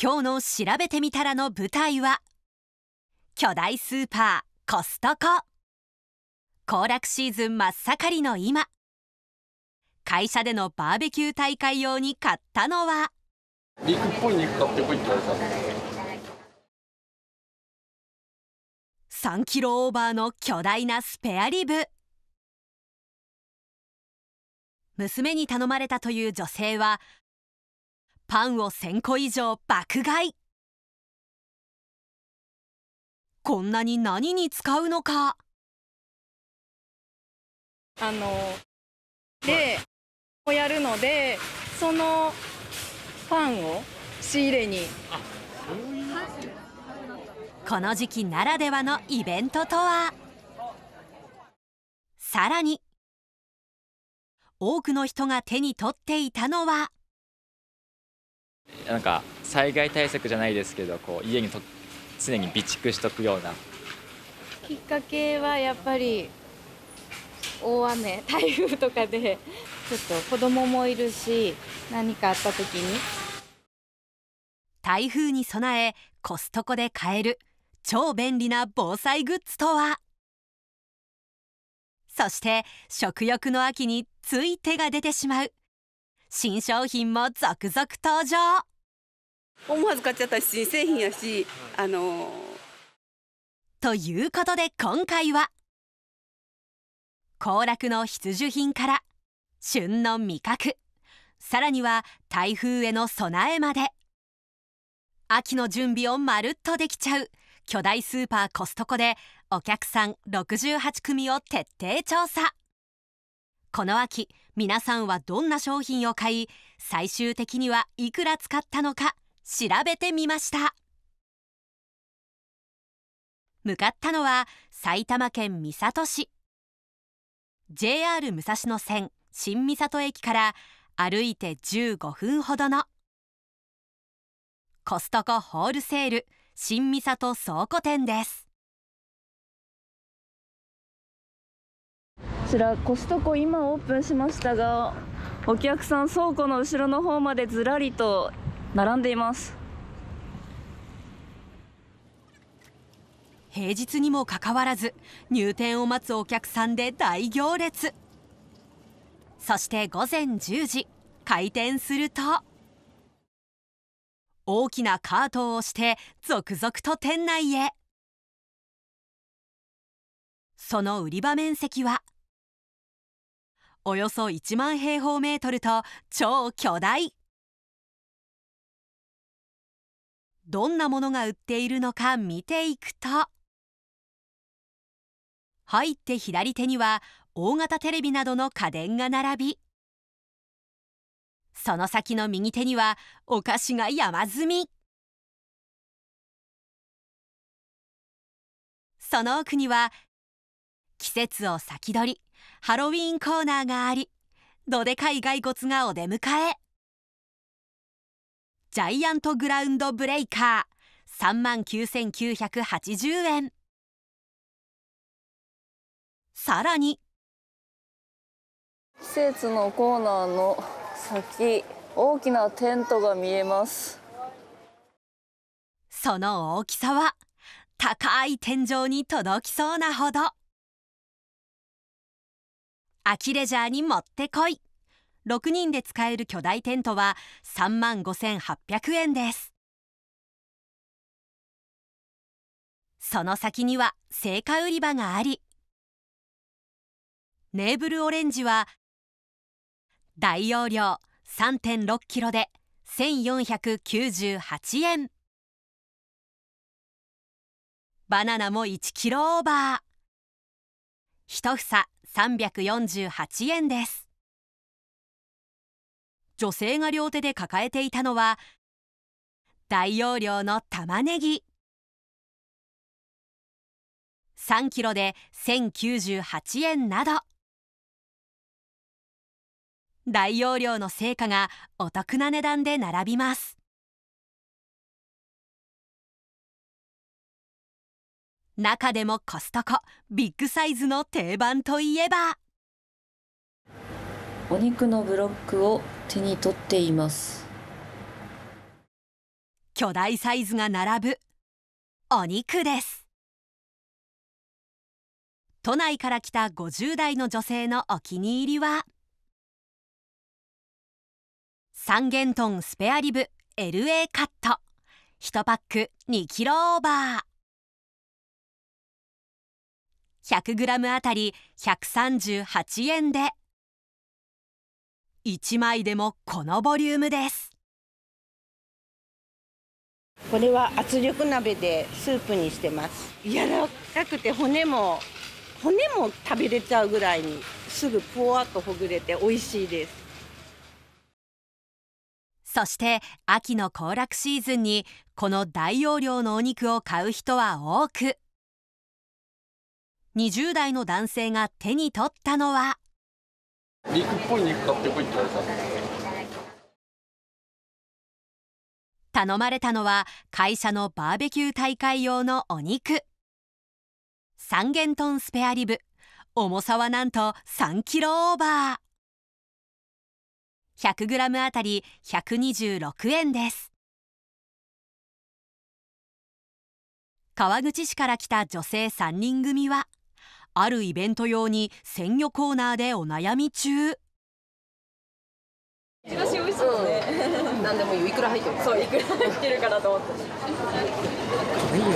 今日の調べてみたらの舞台は巨大スーパーコストコ。行楽シーズン真っ盛りの今。会社でのバーベキュー大会用に買ったのは。肉っぽい肉買ってこいって言われた。3キロオーバーの巨大なスペアリブ。娘に頼まれたという女性はパンを1000個以上爆買い。こんなに何に使うのか。あのでをやるのでそのパンを仕入れに。この時期ならではのイベントとは。さらに多くの人が手に取っていたのはなんか災害対策じゃないですけどこう家にと常に備蓄しとくような。きっかけはやっぱり大雨台風とかでちょっと子供もいるし何かあった時に。台風に備えコストコで買える超便利な防災グッズとは？そして食欲の秋につい手が出てしまう新商品も続々登場。思わず買っちゃったし新製品やしあのー。ということで今回は行楽の必需品から旬の味覚さらには台風への備えまで秋の準備をまるっとできちゃう巨大スーパーコストコでお客さん68組を徹底調査この秋皆さんはどんな商品を買い最終的にはいくら使ったのか調べてみました。向かったのは埼玉県三郷市。JR 武蔵野線新三郷駅から歩いて15分ほどのコストコホールセール新三郷倉庫店です。ちらコストコ今オープンしましたがお客さん倉庫の後ろの方までずらりと並んでいます。平日にもかかわらず入店を待つお客さんで大行列。そして午前10時開店すると大きなカートを押して続々と店内へ。その売り場面積はおよそ1万平方メートルと超巨大。どんなものが売っているのか見ていくと。入って左手には大型テレビなどの家電が並びその先の右手にはお菓子が山積み。その奥には季節を先取りハロウィーンコーナーがありどでかい骸骨がお出迎え。ジャイアントグラウンドブレイカー3万9980円。さらに。施設のコーナーの先大きなテントが見えます。その大きさは高い天井に届きそうなほど秋レジャーにもってこい。6人で使える巨大テントは3万5800円です。その先には青果売り場があり。ネーブルオレンジは大容量3.6キロで1498円。バナナも1キロオーバー。一房348円です。女性が両手で抱えていたのは大容量の玉ねぎ。3キロで1098円など。大容量の成果がお得な値段で並びます。中でもコストコビッグサイズの定番といえば。お肉のブロックを手に取っています。巨大サイズが並ぶお肉です。都内から来た50代の女性のお気に入りは三元豚スペアリブ LA カット。1パック2キロオーバー 100g あたり138円で。1枚でもこのボリュームです。これは圧力鍋でスープにしてます。柔らかくて骨も骨も食べれちゃうぐらいにすぐぷわっとほぐれて美味しいです。そして秋の行楽シーズンにこの大容量のお肉を買う人は多く20代の男性が手に取ったのは。肉っぽい肉買ってこいって言われた頼まれたのは会社のバーベキュー大会用のお肉。三元豚スペアリブ。重さはなんと3キロオーバー。100g あたり126円です。川口市から来た女性3人組はあるイベント用に鮮魚コーナーでお悩み中チラシ美味しそうですね。何でもいいよ。いくら入ってる。そう、いくら入ってるかなと思って。可愛いよ。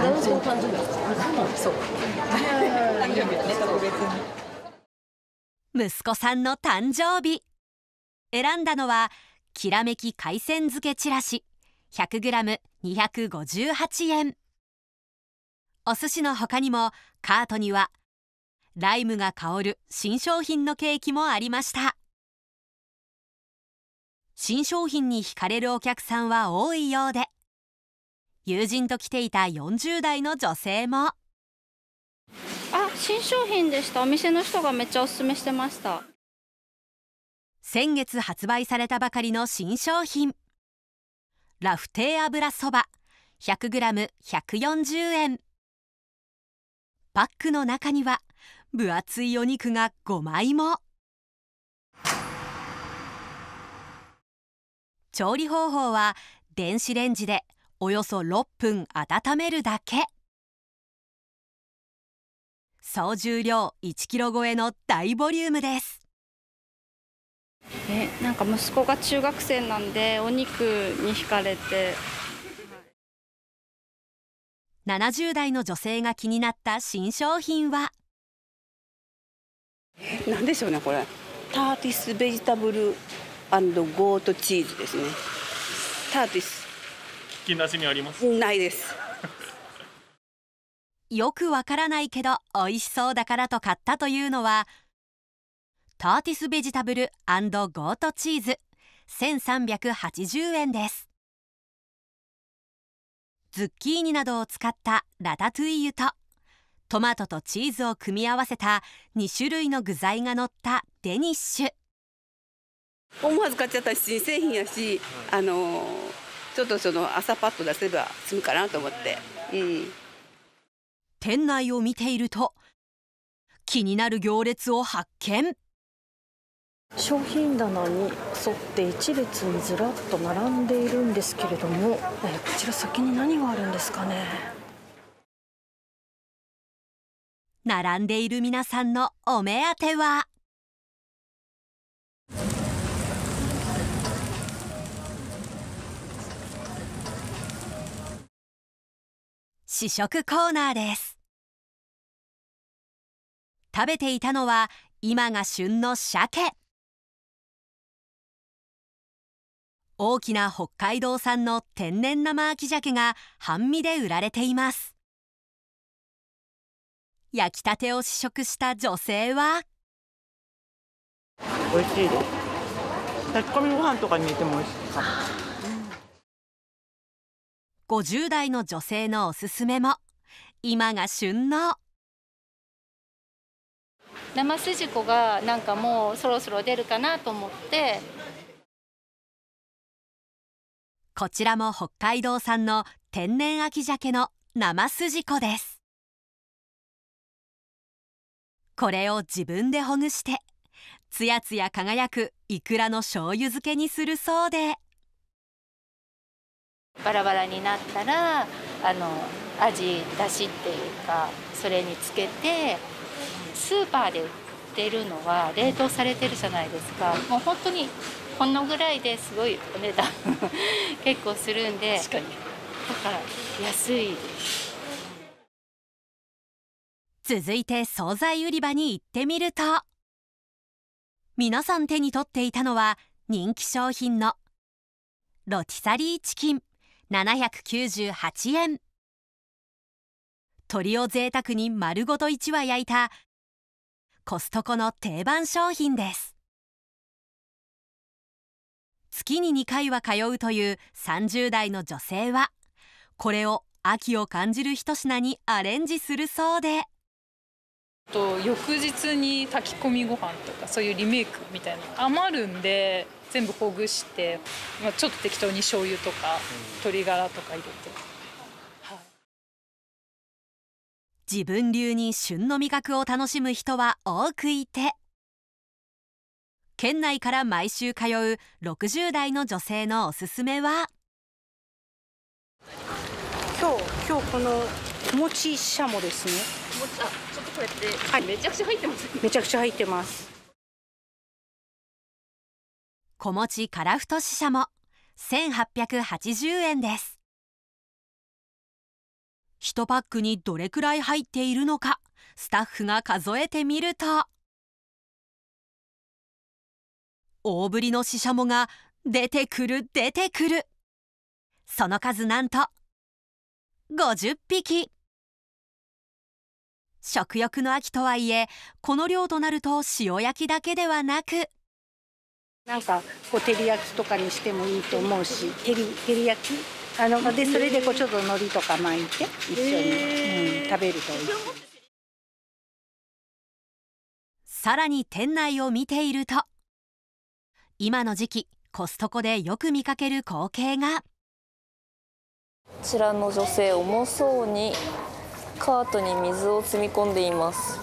男性の誕生日。そう。誕生日だね、特別に。息子さんの誕生日。選んだのはきらめき海鮮漬けチラシ 100g258 円。お寿司の他にもカートにはライムが香る新商品のケーキもありました。新商品に惹かれるお客さんは多いようで友人と来ていた40代の女性も。あ新商品でした。お店の人がめっちゃおすすめしてました。先月発売されたばかりの新商品。ラフテー油そば 100g140 円パックの中には分厚いお肉が5枚も。調理方法は電子レンジでおよそ6分温めるだけ。総重量1キロ超えの大ボリュームです。えなんか息子が中学生なんでお肉に惹かれて。70代の女性が気になった新商品は？なんでしょうねこれ。ターティスベジタブルゴートチーズですね。ターティス。聞きなしにあります？ないです。よくわからないけど美味しそうだからと買ったというのはターティスベジタブルゴートチーズ。1380円ですズッキーニなどを使ったラタトゥイユとトマトとチーズを組み合わせた2種類の具材が乗ったデニッシュ。思わず買っちゃったし新製品やし、あのちょっとその朝パッと出せば済むかなと思って、うん、店内を見ていると気になる行列を発見商品棚に沿って一列にずらっと並んでいるんですけれども、こちら先に何があるんですかね？並んでいる皆さんのお目当ては？試食コーナーです。食べていたのは今が旬の鮭。大きな北海道産の天然生秋鮭が半身で売られています。焼きたてを試食した女性は？美味しいです。炊き込みご飯とかに入れても美味しいかも。50代の女性のおすすめも。今が旬の。生すじこがなんかもうそろそろ出るかなと思ってこちらも北海道産の天然秋鮭の生すじこです。これを自分でほぐしてつやつや輝くイクラの醤油漬けにするそうで。バラバラになったらあの味だしっていうかそれにつけてスーパーで売ってるのは冷凍されてるじゃないですか。もう本当にこのぐらいですごいお値段 結構するんでだから安い。続いて惣菜売り場に行ってみると皆さん手に取っていたのは人気商品のロティサリーチキン798円。鶏を贅沢に丸ごと1羽焼いたコストコの定番商品です月に2回は通うという30代の女性はこれを秋を感じる一品にアレンジするそうで。と翌日に炊き込みご飯とかそういうリメイクみたいな余るんで全部ほぐして、まあ、ちょっと適当に醤油とか鶏ガラとか入れて。自分流に旬の味覚を楽しむ人は多くいて県内から毎週通う60代の女性のおすすめは？今日今日この餅しゃもですね。もちあちょっとこれって、めちゃくちゃ入ってますめちゃくちゃ入ってます。小餅から太ししゃも。1880円です。1パックにどれくらい入っているのかスタッフが数えてみると大ぶりのししゃもが出てくる出てくる。その数なんと50匹。食欲の秋とはいえこの量となると塩焼きだけではなく。なんかこう照り焼きとかにしてもいいと思うし照り照り焼き？あのでそれでこうちょっと海苔とか巻いて一緒に、うん、食べると美味しい。さらに店内を見ていると今の時期コストコでよく見かける光景が。こちらの女性重そうにカートに水を積み込んでいます。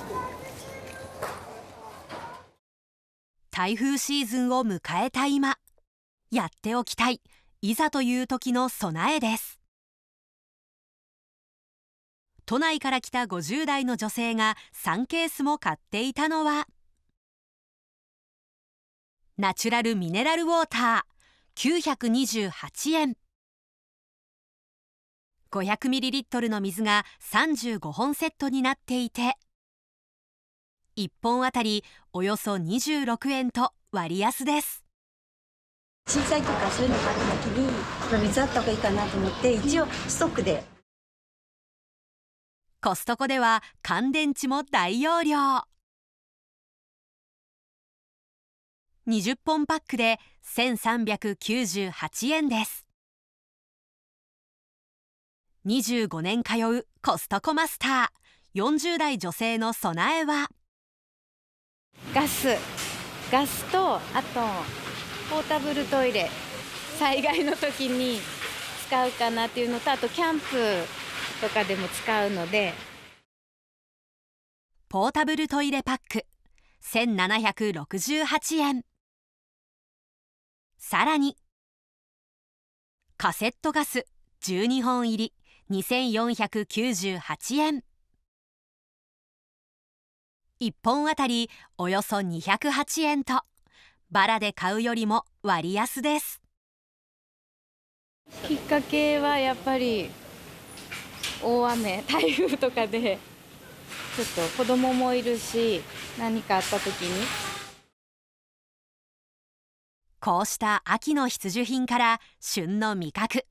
台風シーズンを迎えた今。やっておきたい。いざという時の備えです。都内から来た50代の女性が3ケースも買っていたのはナチュラルミネラルウォーター。928円。500ml の水が35本セットになっていて1本あたりおよそ26円と割安です。小さいとかそういうのがあった時に水あった方がいいかなと思って一応ストックで。コストコでは乾電池も大容量20本パックで1398円です。25年通うコストコマスター。40代女性の備えは。ガス。ガスとあとポータブルトイレ。災害の時に使うかなっていうのとあとキャンプとかでも使うので。ポータブルトイレパック。1768円さらに。カセットガス12本入り2498円。1本あたりおよそ208円とバラで買うよりも割安です。きっかけはやっぱり大雨台風とかでちょっと子供もいるし何かあった時にこうした秋の必需品から旬の味覚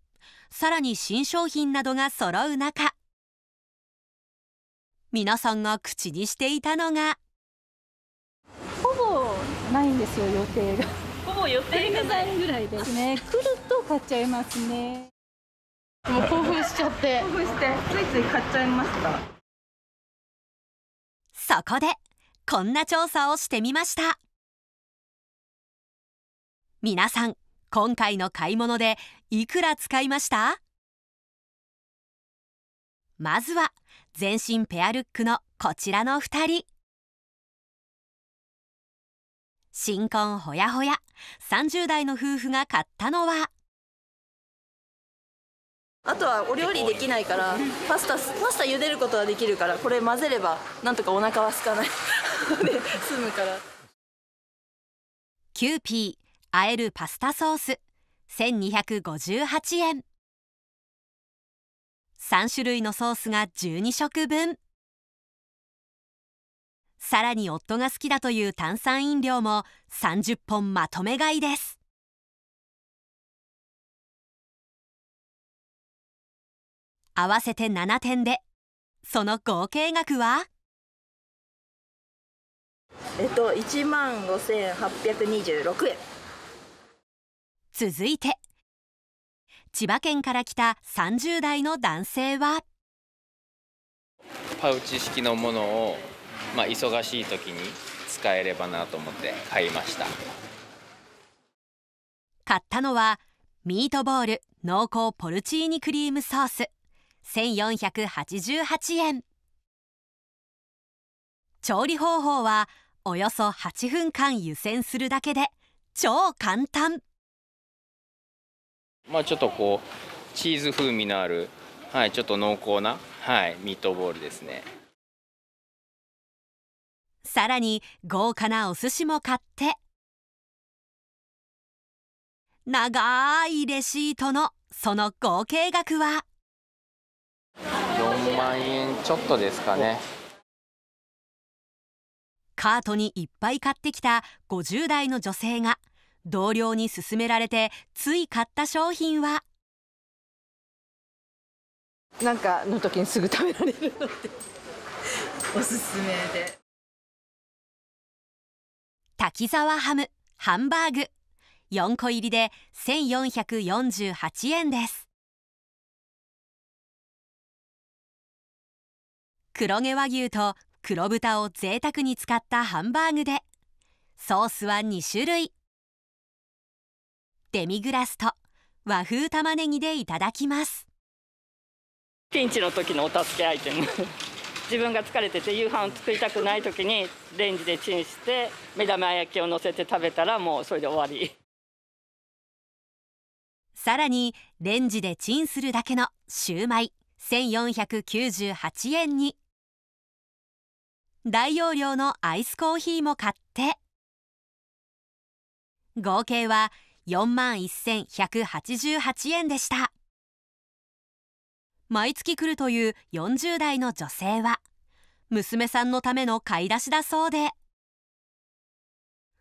さらに新商品などが揃う中皆さんが口にしていたのがほぼないんですよ予定が。ほぼ予定がない。ぐらいですね。来ると買っちゃいますね。もう興奮しちゃって。興奮してついつい買っちゃいましたそこでこんな調査をしてみました皆さん今回の買い物でいくら使いました？まずは全身ペアルックのこちらの2人。新婚ほやほや。30代の夫婦が買ったのは？あとはお料理できないからパスタパスタ茹でることはできるからこれ混ぜればなんとかお腹は空かない。で済むから。キューピーあえるパスタソース。1258円。3種類のソースが12食分。さらに夫が好きだという炭酸飲料も30本まとめ買いです。合わせて7点で。その合計額は？えっと1万5826円。続いて。千葉県から来た30代の男性は。パウチ式のものを、まあ、忙しい時に使えればなと思って買いました。買ったのはミートボール濃厚ポルチーニクリームソース。1488円。調理方法はおよそ8分間湯煎するだけで超簡単まあちょっとこうチーズ風味のあるはいちょっと濃厚なはいミートボールですね。さらに豪華なお寿司も買って。長いレシートのその合計額は？4万円ちょっとですかね。カートにいっぱい買ってきた50代の女性が同僚に勧められてつい買った商品は？なんかの時にすぐ食べられるのでおすすめで。滝沢ハムハンバーグ。4個入りで1448円です。黒毛和牛と黒豚を贅沢に使ったハンバーグで。ソースは2種類デミグラスと和風玉ねぎでいただきます。ピンチの時のお助けアイテム。自分が疲れてて夕飯を作りたくない時にレンジでチンして目玉焼きを乗せて食べたらもうそれで終わり。さらにレンジでチンするだけのシューマイ1498円に。大容量のアイスコーヒーも買って。合計は4万1188円でした。毎月来るという40代の女性は娘さんのための買い出しだそうで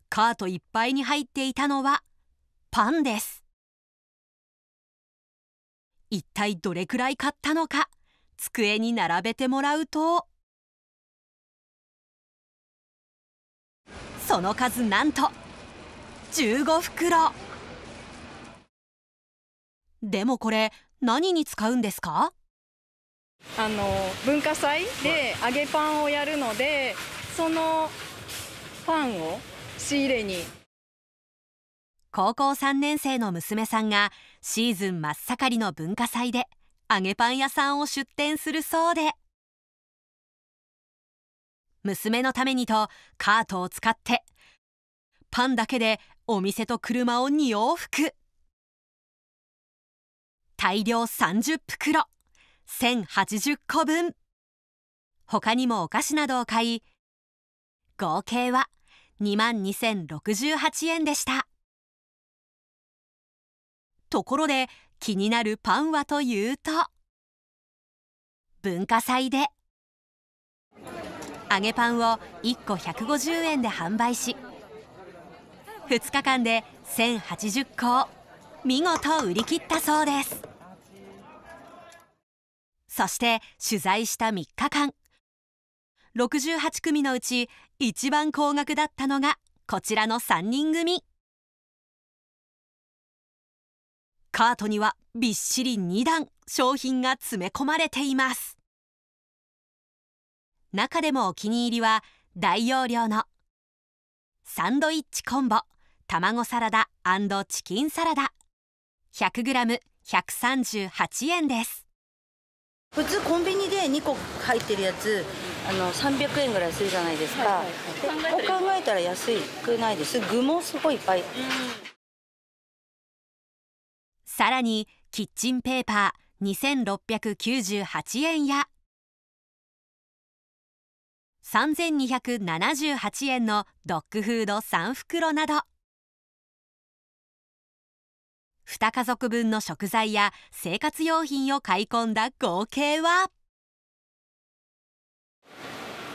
カートいっぱいに入っていたのはパンです。一体どれくらい買ったのか机に並べてもらうとその数なんと15袋。でもこれ何に使うんですか？あの文化祭で揚げパンをやるのでそのパンを仕入れに。高校3年生の娘さんがシーズン真っ盛りの文化祭で揚げパン屋さんを出店するそうで。娘のためにとカートを使ってパンだけでお店と車を2往復大量30袋。1080個分。他にもお菓子などを買い合計は2万2068円でした。ところで気になるパンはというと文化祭で。揚げパンを1個150円で販売し2日間で1080個を見事売り切ったそうです。そして取材した3日間。68組のうち一番高額だったのがこちらの3人組。カートにはびっしり2段商品が詰め込まれています。中でもお気に入りは大容量のサンドイッチコンボ卵サラダチキンサラダ。100g138 円です。普通コンビニで2個入ってるやつあの300円ぐらいするじゃないですか、はいはいはい、考えたら安くないです。具もすごいいっぱい、さらにキッチンペーパ2698円や。3278円のドッグフード3袋など2家族分の食材や生活用品を買い込んだ合計は？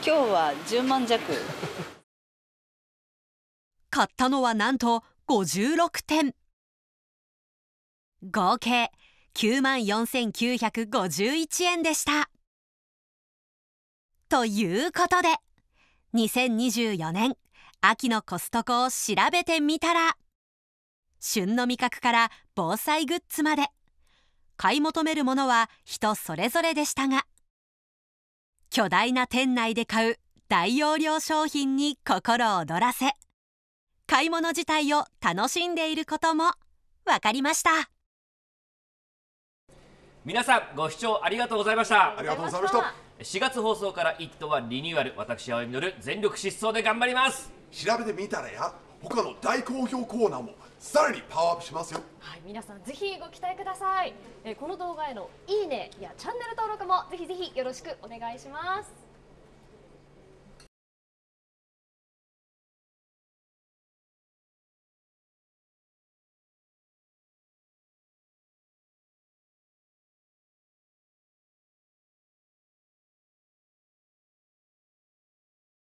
今日は10万弱。買ったのはなんと56点。合計9万4951円でした。ということで2024年秋のコストコを調べてみたら旬の味覚から防災グッズまで。買い求めるものは人それぞれでしたが巨大な店内で買う大容量商品に心躍らせ買い物自体を楽しんでいることも分かりました。皆さんご視聴ありがとうございました。ありがとうございました。4月放送から「イット!」はリニューアル。私青山る全力疾走で頑張ります。調べてみたらや他の大好評コーナーもさらにパワーアップしますよ。はい皆さんぜひご期待ください、えこの動画へのいいねやチャンネル登録もぜひぜひよろしくお願いします。